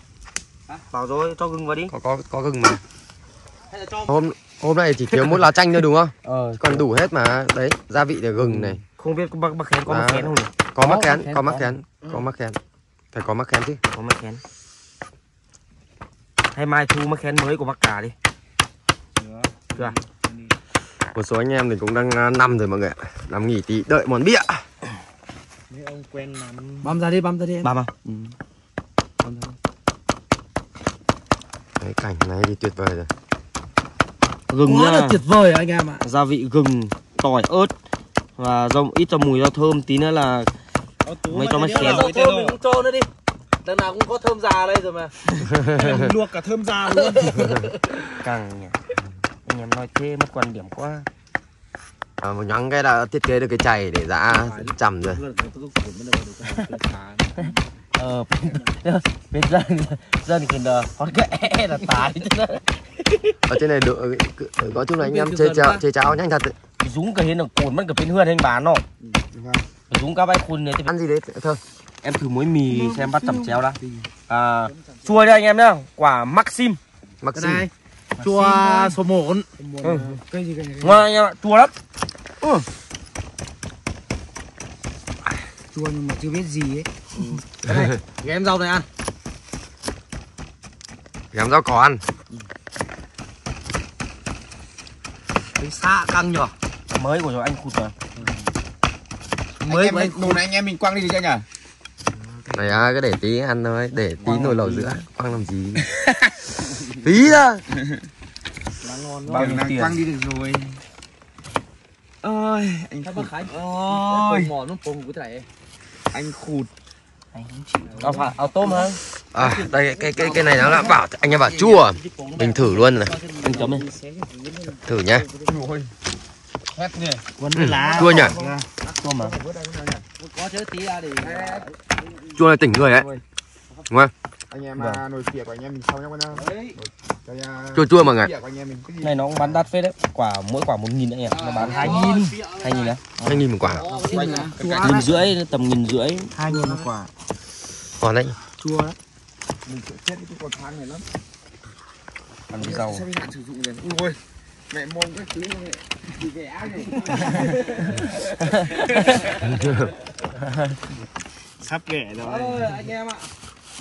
Vào rồi, cho gừng vào đi. có có có gừng mà hôm hôm nay chỉ thiếu một lá chanh thôi đúng không Ờ, còn đủ hết mà đấy gia vị là gừng này không biết có bác bác khén có À. mắc khén không nhỉ? có mắc Có, khén mắc có khén, mắc có. khén có mắc khén phải có mắc khén chứ Có mắc khén. Hay mai thu mắc khén mới của bác cả đi. Chưa? một số anh em thì cũng đang à, nằm rồi mọi người nằm nghỉ tí đợi món bịa băm ra đi băm ra đi em. Ba mà. Cái cảnh này thì tuyệt vời rồi Gừng quá là nhá. tuyệt vời anh em ạ Gia vị gừng, tỏi, ớt và rong ít cho mùi cho thơm tí nữa là mới cho mắc khén. Cho thơm mình cũng cho nữa đi Đằng nào cũng có thơm già đây rồi mà luộc cả thơm già luôn Càng nhỉ. Anh em nói thế mất quan điểm quá. à, một nhắn cái đã thiết kế được cái chày để giã chầm rồi Ờ, bên dân dân thì là hót ghẹ là tái ở trên này được có chung là anh em chơi cháo chơi cháo nhanh thật. Dúng cái hình là cồn mất cả bên hươn anh bán nó. Dúng cá bay khun này thì ăn gì đấy thơ? Em thử muối mì xem bắt tầm chéo đã. À, chua đây anh em nhá, quả Maxim. xì này. Chua số 1 Ngon anh em ạ, chua lắm. Chua nhưng mà chưa biết gì ấy. Ghém rau này ăn. Gắm rau cỏ ăn. Cái xạ căng nhở? Mới của cho anh khụt rồi. mới anh em nồi này anh em mình quăng đi được chưa nhỉ? Này à, cái để tí ăn thôi để tí nồi lẩu giữa quăng làm gì? Tí ra Bao nhiêu tiền? quăng đi được rồi. Ơi anh khụt bác Khánh? Ôi. Mỏ nó phùng cái này anh khụt. Ao phải, ao tôm hả? à đây cái cái cái này nó đã bảo anh em bảo chua. Mình thử luôn này. Anh chấm đi. thử nhá. Lá. Chua nhỉ? Tí ra để chua này tỉnh người đấy đúng không anh em à, nồi kia của anh em mình sau nhá con nhá. À, chua chua mọi người. Kia của anh em mình cái gì Này nó cũng bán đắt phết đấy. Quả mỗi quả một nghìn anh em. Nó bán hai nghìn. Hai nghìn đấy. anh nhìn một quả. Nghìn rưỡi, tầm nghìn rưỡi. hai nghìn một quả. Còn đấy chua đấy mình sẽ chết cái cột than này lắm. Ăn với rau. sử dụng này ui mẹ mong cái thứ này bị ghẻ này sắp ghẻ rồi. Anh em ạ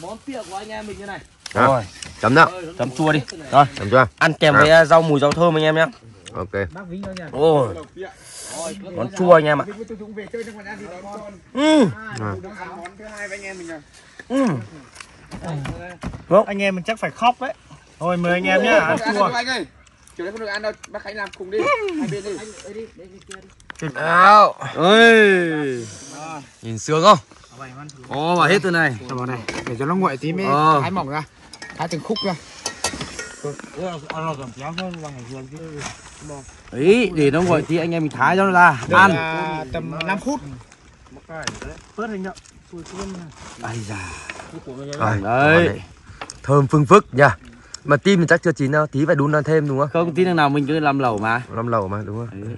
Món bịa của anh em mình như này. Đó. Rồi, chấm nào chấm chua đi. Rồi, chấm chưa? Ăn kèm với à, rau mùi rau thơm anh em nhé. ok. Ôi, món chua anh em ạ. Ừ. với à Ừ. anh em mình chắc phải khóc đấy. Thôi mời anh em nhá ăn ăn chua. Ơi chiều nay không được ăn đâu bác khánh làm cùng đi. Hai bên đi. Nào. Ơi. nhìn sướng không Ồ mà hết từ này. Rồi vào này để cho nó nguội tí mới Ờ. thái mỏng ra thái từng khúc ra. Ý để nó nguội thì anh em mình thái cho nó ra Ăn. tầm 5 phút. Bớt hình nhậu Ây da. Rồi, Đấy. đấy. thơm phương phức nha. Mà tim thì chắc chưa chín đâu tí phải đun nó thêm đúng không? Không tí nào mình cứ làm lẩu mà. Năm lẩu mà đúng không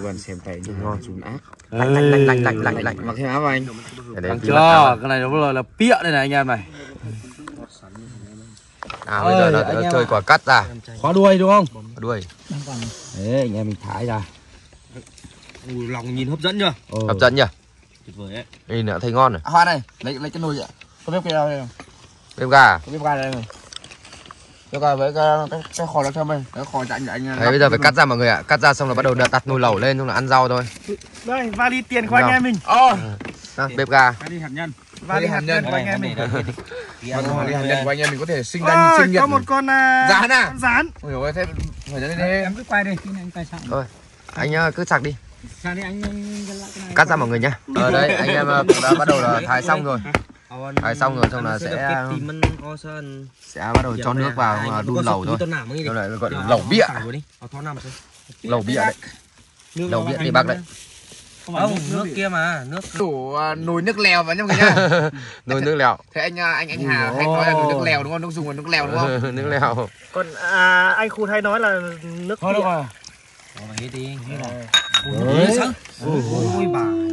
Luôn xem tay như ngon sùn ác. Lạnh lạnh lạnh lạnh lạnh lạnh. Mặc thêm áo vào anh. Đấy áo chưa. Cái này nó là, là pịa đây này anh em này. À bây giờ nó, anh nó em chơi quả cắt ra. Khóa đuôi đúng không? Đuôi. Đấy anh em mình thái ra. Ui, lòng nhìn hấp dẫn chưa? Ờ. hấp dẫn nhỉ Tuyệt vời ấy. nhìn nữa thấy ngon rồi. Hoa này. Lấy lấy cái nồi ạ. Có bếp kia đâu đây không? Bếp ga có bếp ga đây này bếp ga với cái cái, cái kho đó cho mình. Cái kho anh anh đấy bây giờ phải cắt ra mọi người ạ. Cắt ra xong là bắt đầu đặt nồi lẩu lên xong là ăn rau thôi. Đây vali tiền của anh em mình. Ô Đó, bếp ga. Vali hạt nhân. Vali hạt nhân. của anh em mình. Vali hạt nhân. Của anh em mình có thể sinh ra sinh nhật có một con à, Rán à? con rán. Ôi ôi thế phải đây đi. Em cứ quay đi anh quay sang anh ờ, cứ sạc đi. Sang đi anh anh cái này cắt ra mọi người nhá. Ở đây anh em ờ, cũng đã bắt đầu là thái xong rồi thái xong rồi xong là sẽ sẽ bắt đầu cho nước vào đun lẩu thôi. Đây là gọi là lẩu bịa. lẩu bịa đấy. Lẩu bịa tây bắc đấy. Không, nước kia mà, nước đổ à, nồi nước lèo vào nha mọi người nhá. Nồi nước lèo. thế anh à, anh anh Hà hay nói là nồi nước lèo đúng không? Nước dùng là nước lèo đúng không? Nước lèo. Còn à, anh khụt hay nói là nước Thôi được rồi hết đi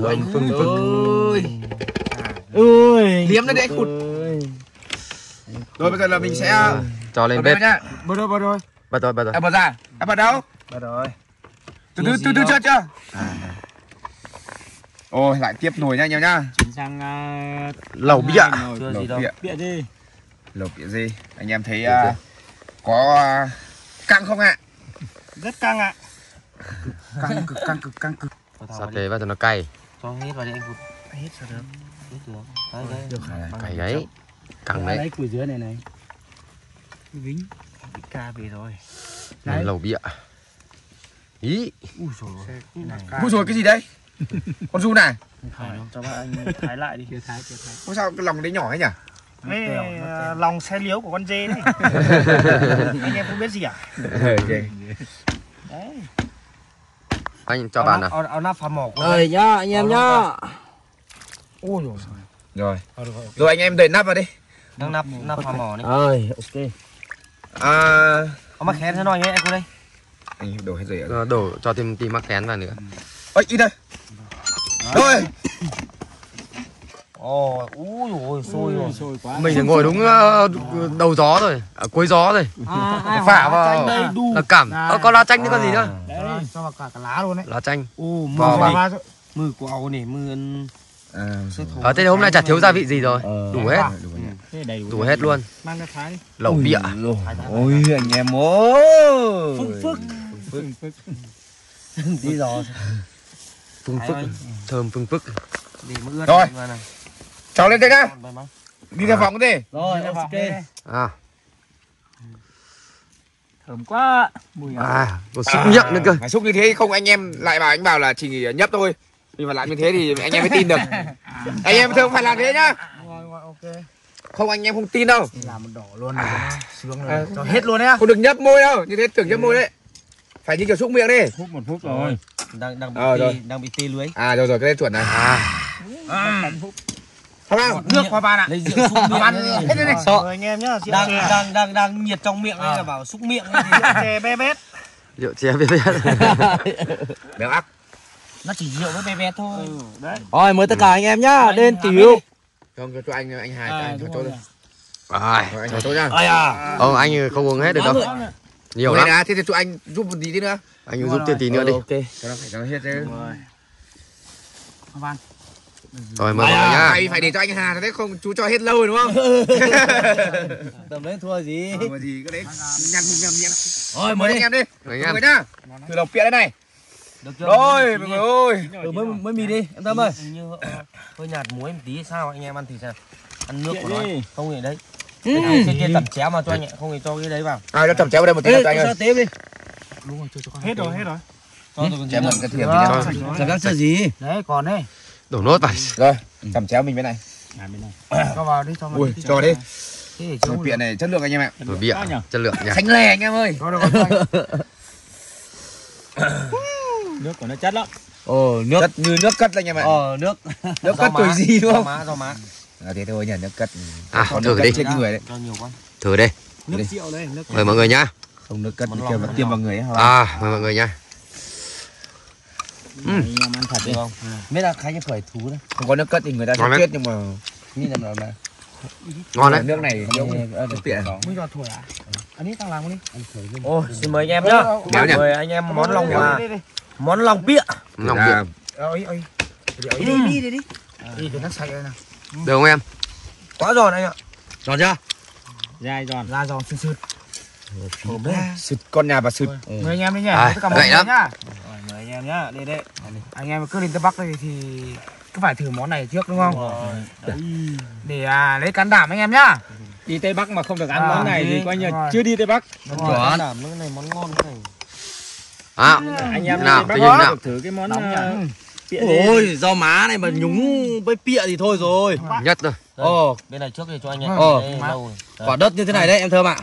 Thơm phừng phức ơi liếm nó để anh cụt rồi bây giờ là mình sẽ Cho lên bật bếp. nhá. Bơ rồi bơ rồi. Bắt rồi bắt rồi. À bật ra. À bật đâu? Bơ rồi. Từ từ từ từ chưa chưa ôi lại tiếp nồi nha anh em nhá chuyển sang uh, Lẩu bịa. Lẩu gì đâu. bịa. Bịa đi lẩu bịa gì? Anh em thấy à, có à, căng không ạ? Rất căng ạ. Căng cực căng cực căng cực. Sao thế? Bắt cho nó cay. Cho hết vào đi anh hết sao được đấy đấy Cay đấy Căng đấy củi dưới này này. Vính bị ca về rồi. Này, Lẩu bịa. Ý. Ui rồi cái gì đây? Con du này. Cho bạn anh thái lại đi. Chưa thái chưa thái. Không sao cái lòng đấy nhỏ ấy nhỉ? Ê, à, lòng xe liếu của con dê đấy. Anh em không biết gì à? Đấy. Anh cho bạn nào? Ở, ở nắp phá mỏ của ơi nhá anh em nhá ôi rồi. Rồi rồi anh em đẩy nắp vào đi. Đang nắp nắp phá mỏ đấy ơi ok. À có mắc khén thế nói nhé anh cô đây. anh đổ hết rồi ạ. Ờ, Đổ cho thêm tí mắc khén vào nữa. Ơi ít đây. Rồi. Ồ ui ôi sôi rồi. sôi quá. Mình ngồi đúng ờ, đầu gió rồi à, Cuối gió rồi. À, Phả vào Là cảm. Ờ, Có lá chanh nữa có gì nữa? Đấy cho vào cả cả lá luôn đấy. Lá chanh. Ô mưa Vào. vào. này mưa của áo này mưa ăn à. Ờ thế hôm nay chả thiếu gia vị gì rồi? Đủ hết. Đủ nhỉ. Thế đầy đủ Đủ hết luôn. Mang ra thái. Đi Lẩu bịa. ôi anh em ơi. Phức đi rồi. Phưng phức Thơm phưng phức Rồi. cháu lên đây nhá. Đi ra phòng đi. Rồi ok. À. Thơm quá. Mùi à. À Còn xúc miệng nữa cơ. Phải xúc như thế không anh em lại bảo anh bảo là chỉ nhấp thôi nhưng mà làm như thế thì anh em mới tin được. Anh em thường phải làm thế nhá. Rồi rồi ok. Không anh em không tin đâu. Làm một đỏ luôn này nó sướng rồi. Cho hết luôn đấy không được nhấp môi đâu. Như thế tưởng nhấp môi đấy. Phải như kiểu xúc miệng đi. Phút một phút rồi. đang đang bị Ờ, tê rồi. đang bị tê lưới. À rồi rồi cái đấy chuẩn này À. Không không? Nước qua bạn ạ. Lấy rượu xúc miệng ăn hết đây này Sợ. rồi anh em nhá đang đang đang đang nhiệt trong miệng nên là bảo xúc miệng thì rượu chè bé bét. Rượu chè biết biết béo ác nó chỉ rượu với bé bé thôi. Đấy. Rồi mời tất cả anh em nhá lên tiểu. không cho, cho anh anh hai cho anh cho tôi rồi. anh cho tôi nhá. À? Ông anh không uống hết được đâu. Nhiều lắm. đã, thế thì tụi anh giúp một tí nữa. Anh giúp thêm tí nữa đi. Ok. Cho nó phải cho nó hết chứ. Rồi. Mời mọi người nhá. phải phải để cho anh Hà thế không chú cho hết lâu rồi đúng không? Tầm đấy thua gì? Ờ, mà gì cái đấy nhăn mục nhầm miệng rồi mời anh em đi. Mời anh em. Nhá. Thử lộc pịa đây này rồi mọi người ơi. Ừ, mới mới mì đi em tâm ơi. như hơi nhạt muối một tí sao anh em ăn thì sao ăn nước của nó không thì đấy. Cái này cái kia tẩm chéo mà cho anh ạ không thì cho cái đấy vào. À cho chẩm chéo vào đây một tí Ê, cho anh cho ơi. tiếp đi. Hết rồi hết rồi. Cho rồi còn gì chém một cái nữa chẳng đang sợ gì đấy còn đấy. Đổ nốt vào. Rồi chẩm chéo mình bên này. À bên này. Cho vào đi cho vào ui cho đi. lộc pịa này chất lượng anh em ạ. Rồi bịa Chất lượng nha. Xanh lè anh em ơi. Rồi rồi nước của nó chất lắm. Ờ nước. Chất như nước cất anh em ạ ờ nước. Nước cất tuổi gì đúng không? má rau má. À, thế thôi nhỉ nước cất. À Còn thử đi. trên người đấy. Cho nhiều quá. Thử đi. Nước Đi. rượu đây nước Mời mọi người nhá. Không nước cất kia mà tiêm vào người ấy À mời mọi người nhá. Em ăn thật đi. Không? Biết là khai cái khởi thú đấy. Không có nước cất thì người ta sẽ chết nhưng mà như là nó là Ngon đấy. Nước này giống nước pịa mới cho thổi à anh ấy tăng làm đi ô xin mời anh em nhá. mời anh em món lòng à đi đi món lòng pịa Lòng Dạ. bịa ơi ơi đi đi đi đi đi. Đi để nó sạch đây nào. Được không em? quá giòn anh ạ. Giòn chưa? dai giòn. La giòn sườn sườn sụt con nhà và sụt mời anh em đi nhá. À, tất cả mọi gậy người nhá. Mời anh em nhá. Đi đây anh em cứ lên tới bắc đây thì cứ phải thử món này trước đúng không? Để à, lấy can đảm anh em nhá. Đi tây bắc mà không được ăn À, món này thì coi như chưa đi tây bắc. Đúng đảm nước này món ngon thế này À. Anh em Nào, tự nhiên nào. thử cái món ờ, ôi rau má này mà nhúng với pịa thì thôi rồi. Nhất rồi. Ồ bên này trước thì cho anh em Ờ. Rồi. Đấy, quả đất như thế này đấy em thơm ạ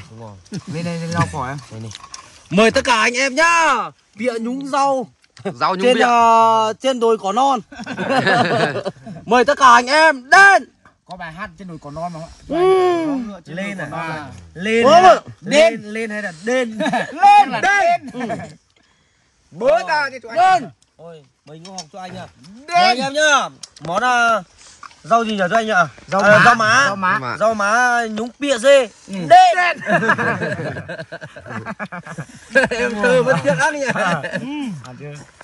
bên đây rau cỏ em. Này. Mời tất cả anh em nhá. Bịa nhúng rau Rau nhúng trên bịa ờ, trên đồi cỏ non. Mời tất cả anh em đến. có bài hát trên đồi cỏ non mà lên à. Lên lên. lên hay là đên lên lên bớ ta cho chú anh Đơn Ôi, mình cũng học cho anh ạ. Mời anh em nhá. Món à, rau gì nhỉ cho anh ạ? Rau À, má. rau má. Rau má. Rau má nhúng pịa dê. Đen. em thơ vẫn tiếc ác nhỉ.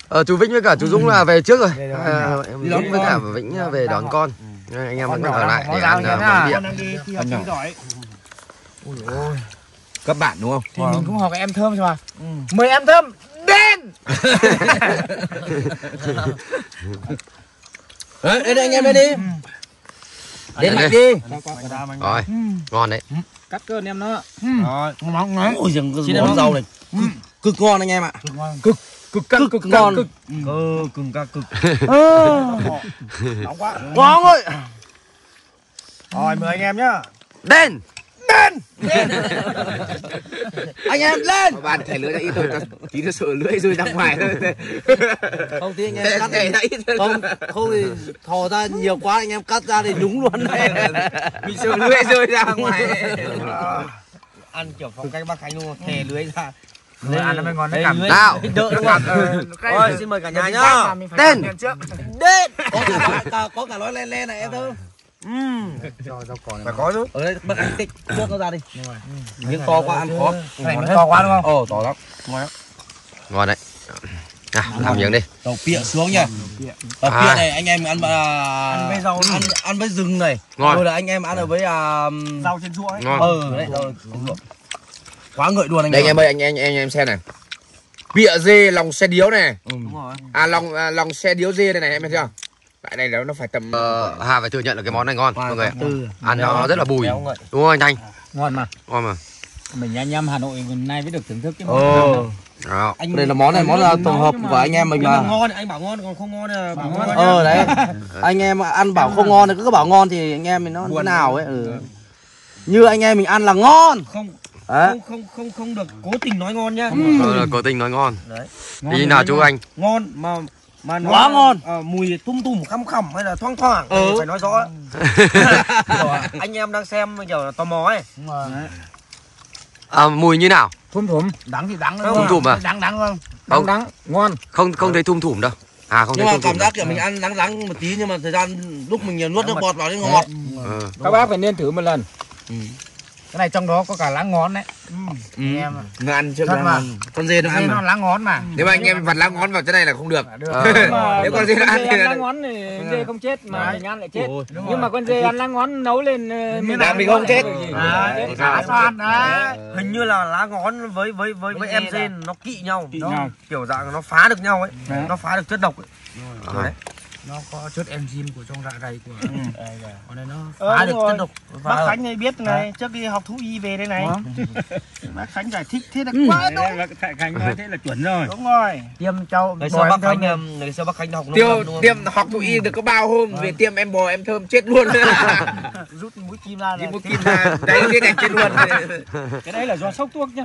Ờ, chú Vĩnh với cả chú Dũng là về trước rồi. À, em Dũng với cả Vĩnh về đón con. Anh em vẫn còn ở lại để ăn nhá. món nhỏ. sinh giỏi. các bạn đúng không Thì mình cũng học em thơm rồi mà. Mời em thơm đen. Đấy, đây anh em đây đi. Đến mạnh đi. Rồi, ngon đấy. Cắt cơn em nó. Rồi. Ngon đấy. Ôi giời, xin em rau này. Cực, cực ngon anh em ạ. cực căng cực ngon. cực cưng ca cực. Nóng quá. Ngon ơi. Rồi mời anh em nhá. Đen. Anh em lên. bạn thẻ lưỡi ra ít thôi tí nó sợ lưỡi rơi ra ngoài thôi. Không thì anh thẻ em cắt thẻ ra ít thôi. Không không thì thò ra nhiều quá anh em cắt ra thì đúng luôn. Đấy bị sợ lưỡi rơi ra ngoài. Ăn kiểu phong cách bắc khánh luôn thè lưới ra. Lưỡi ăn nó mới ngon, nó cảm- Nào. đỡ đúng không? Thôi, xin mời cả nhà nhá. Tên. Đết. Có cả, có cả nói len len này em thơ. phải có chứ Ở đây bác anh tích bớt nó ra đi. Miếng to quá ăn khó. Này nó to quá đúng không? Ồ, to lắm. Ngon đấy. À, làm miếng đi. Đầu pịa xuống nha. Đầu À. pịa này anh em ăn à, Ăn với rau ăn ăn với rừng này. Ngon. Rồi là anh em ăn ở với à Rau trên ruộng ấy. Ngon. ờ đấy rồi. Quá ngợi luôn anh đây anh em. em ơi anh anh anh em xem này bịa dê lòng xe điếu này Đúng rồi. à lòng à, lòng xe điếu dê đây này em thấy chưa lại này nó nó phải tầm Ờ, Hà phải thừa nhận là cái món này ngon mọi người. Từ Ăn nó rất là bùi. ngậy. Đúng không anh Thanh? Ngon mà. Ngon mà. Mình anh em Hà Nội hôm nay mới được thưởng thức cái món này. Đó. Anh đây là món này món là tổng hợp của anh em mình mà mà. ngon anh bảo ngon còn không ngon là bảo ngon. Ờ đấy. Anh em ăn bảo không ngon thì cứ bảo ngon thì anh em mình nó thế nào ấy. Ừ. Như anh em mình ăn là ngon. Không Đấy. không không không không được cố tình nói ngon nhá. Ờ, Cố tình nói ngon. Đấy. Ngon thì nào chú ngon. anh. ngon mà mà nó Quá ngon. ờ, mùi tum tùm khăm khẩm hay là thoang thoảng Ừ. phải nói rõ anh em đang xem kiểu tò mò ấy. À, mùi như nào? thum thủm đắng thì đắng Thum thủm à? đắng đắng không Không. đắng ngon Không không thấy thum thủm đâu. À không Nhưng thấy mà thum cảm giác kiểu mình ăn đắng đắng một tí nhưng mà thời gian lúc mình nuốt nước bọt vào thì ngọt. Ờ. các bác phải nên thử một lần Ừ. cái này trong đó có cả lá ngón đấy. Anh em ạ. ngàn chưa mà. Con dê nó ăn nó lá ngón mà. Nếu mà anh em vặt lá ngón vào cái này là không được. Ờ. Mà Nếu con dê nó ăn thì lá ngón thì dê không chết mà mình ăn lại chết. Ôi. nhưng mà con dê ăn lá ngón nấu lên ờ, Mình là mình không chết. à, chết. cá xoan đấy. Hình như là lá ngón với với với với em dê nó kỵ nhau. Kiểu dạng nó phá được nhau ấy. Nó phá được chất độc ấy. Ờ. nó có chất enzyme của trong dạ dày của còn này nó Ờ, Phá đúng được chất độc. Bác khánh này biết này trước đi học thú y về đây này. Bác khánh giải thích thế là Ừ. quá tốt. Khánh Khánh nói thế là chuẩn rồi. Đúng rồi. Tiêm châu Ngày xưa bác Khánh ngày xưa bác Khánh học tiêu lâm, đúng không? tiêm học thú y được có bao hôm về tiêm em bò em thơm chết luôn. Rút mũi kim ra là một kim ra đấy cái này chết luôn. Cái đấy là do sốc thuốc nhá.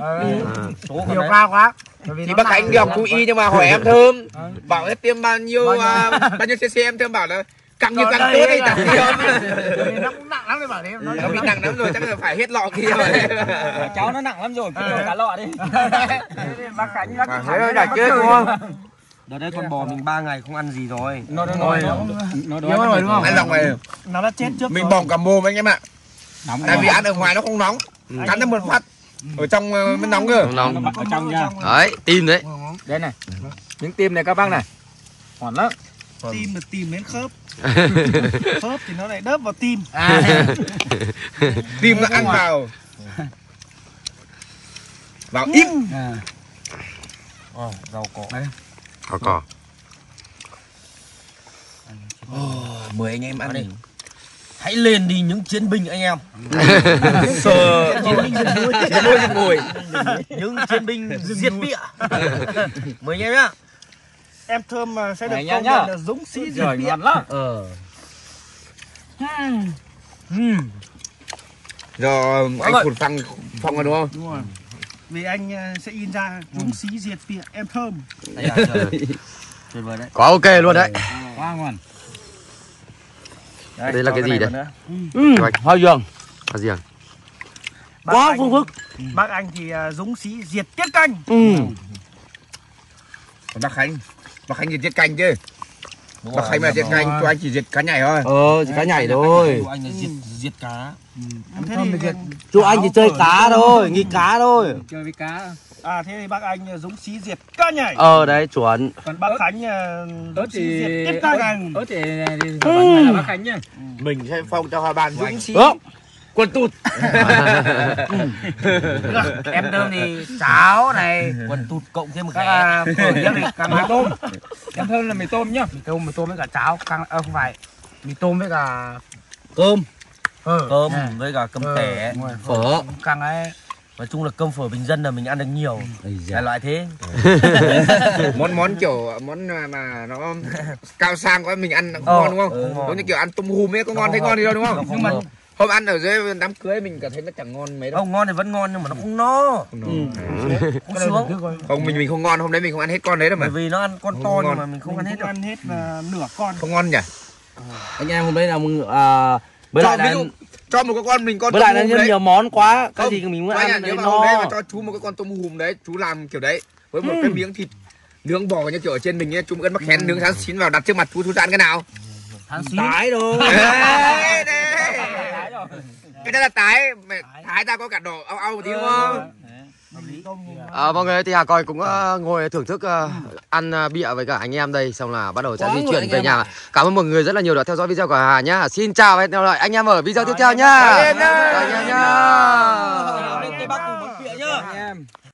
Số nhiều con ca quá thì bác khánh đi học thú y nhưng mà hỏi em thơm. Bảo em tiêm bao nhiêu à, bao nhiêu cc em? Thơm bảo là càng nhiều càng tốt đấy chẳng tiêm nó cũng nặng lắm đấy bảo đấy nó nó bị nặng lắm rồi chắc là phải hết lọ kia rồi. Cháu nó nặng lắm rồi cứ cả lọ đi. Bác khánh bác rồi giải chết đúng không? Đợt đấy con bò mình 3 ngày không ăn gì rồi. nó nó nó nó đói rồi đúng không? Ăn lòng này nó đã chết trước mình bỏng cả mồm anh em ạ. Nóng tại vì ăn ở ngoài nó không nóng. Cắn nó một phát ở trong ờ, mới nóng cơ. Nóng. ở trong nha. Đấy, tim đấy. đây này. Miếng tim này các bác này. Ngon lắm. Tim là tìm đến khớp. Khớp thì nó lại đớp vào tim. À, tim nó ăn vào. Vào ít à. Ờ, rau cỏ. Có cỏ. Mời anh em ăn đi. Hãy lên đi những chiến binh anh em. Sờ chiến binh diệt mũi, mùi. Những chiến binh diệt địa. Mời anh em nhá. em thơm mà sẽ được công nhận là dũng sĩ diệt ngon lắm Ờ. do anh rồi. phụt phăng phong rồi đúng không đúng rồi vì anh ờ, sẽ in ra dũng sĩ diệt địa em thơm. Tuyệt vời đấy. Quá ok luôn đấy. quá ngon Đây là cái gì đấy? Ừ, hơi giường. Là gì à? bác Quá anh, phương phức. bác anh thì ờ, dũng sĩ diệt tiết canh. Ừ. bác khánh. Bác khánh thì giết canh chứ? Bác khánh mà giết canh cho anh chỉ giết cá nhảy thôi. Ờ, chỉ cá nhảy thôi. anh là giết giết cá. Thì Chú anh chỉ chơi cá thôi, nghi cá thôi. chơi với cá à thế thì bác anh dũng sĩ diệt cá nhảy Ờ, đấy, chuẩn. còn bác khánh ờ, dũng thì diệt tiếp cá gành ớ thì thì vẫn là bác khánh nhá. Mình sẽ phong cho hoa ban dũng Ơ, quân tụt. Em thơm thì cháo này quần tụt cộng thêm một cái à, phở nhất thì càng mì tôm. Em thơm là mì tôm nhá. Mì tôm mì tôm với cả cháo càng ờ, không phải. Mì tôm với cả cơm, phở. Cơm với cả cơm Ờ, tẻ. Phở. càng ấy nói chung là cơm phở bình dân là mình ăn được nhiều. Đại loại thế. Món món kiểu món mà, nó cao sang quá mình ăn cũng Ờ, ngon đúng không? ừ, giống như kiểu ăn tôm hùm ấy có ngon thấy ngon. gì đâu đúng không? Nhưng mà hôm ăn ở dưới đám cưới mình cảm thấy nó chẳng ngon mấy đâu. Không ngon thì vẫn ngon nhưng mà nó không no. Không sướng không mình mình không ngon hôm đấy mình không ăn hết con đấy đâu mà. Bởi vì nó ăn con Không to ngon. nhưng mà mình không ăn hết không được. ăn hết là nửa con. Không ngon nhỉ? Anh em hôm đấy là mừng à, với lại ví là cho một cái con mình con với lại đấy. nhiều món quá, cái Không, gì mình muốn ăn nếu thì mà hôm đấy mà cho chú một cái con tôm hùm đấy chú làm kiểu đấy. Với một cái miếng thịt nướng bò như kiểu ở trên mình ấy chú cân mắc khén nướng sáng chín vào đặt trước mặt chú chú ăn cái nào? Tháng xí Tái. Đấy, đấy. cái đó là tái mày thái ra có cả đỏ au au một tí đúng không À, mọi người thì Hà Coi cũng ờ, ngồi thưởng thức ờ, ăn ờ, bịa với cả anh em đây xong là bắt đầu sẽ Quá di chuyển về nhà. Cảm ơn mọi người rất là nhiều đã theo dõi video của Hà nhá. Xin chào và hẹn gặp lại. Anh em ở video tiếp theo nhá. Chào anh em nhá